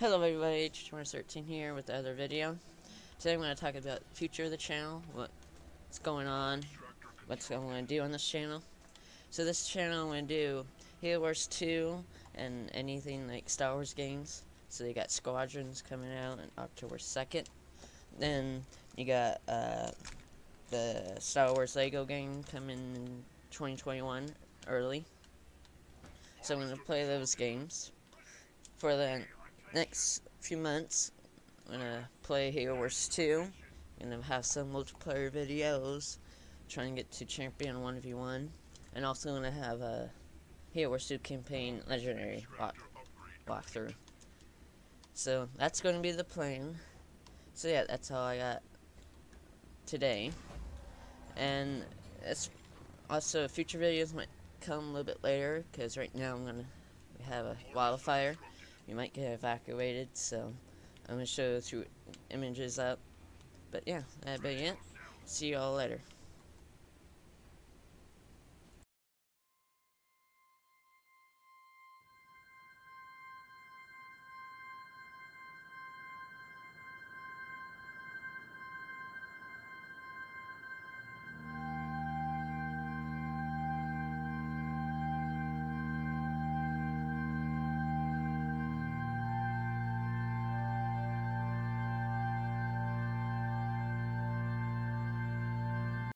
Hello everybody, H13 here with the other video. Today I'm going to talk about the future of the channel, what's going on, what's I'm going to do on this channel. So this channel I'm going to do Halo Wars 2 and anything like Star Wars games. So you got Squadrons coming out on October 2nd. Then you got uh, the Star Wars Lego game coming in 2021 early. So I'm going to play those games for the next few months. I'm to play Halo Wars 2. I'm to have some multiplayer videos trying to get to Champion 1v1. And also to have a Halo Wars 2 campaign legendary walk walkthrough. So that's to be the plan. So yeah, that's all I got today. And it's also future videos might come a little bit later because right now I'm gonna have a wildfire. You might get evacuated, so I'm gonna show two images up. But yeah, that'll be it. See you all later.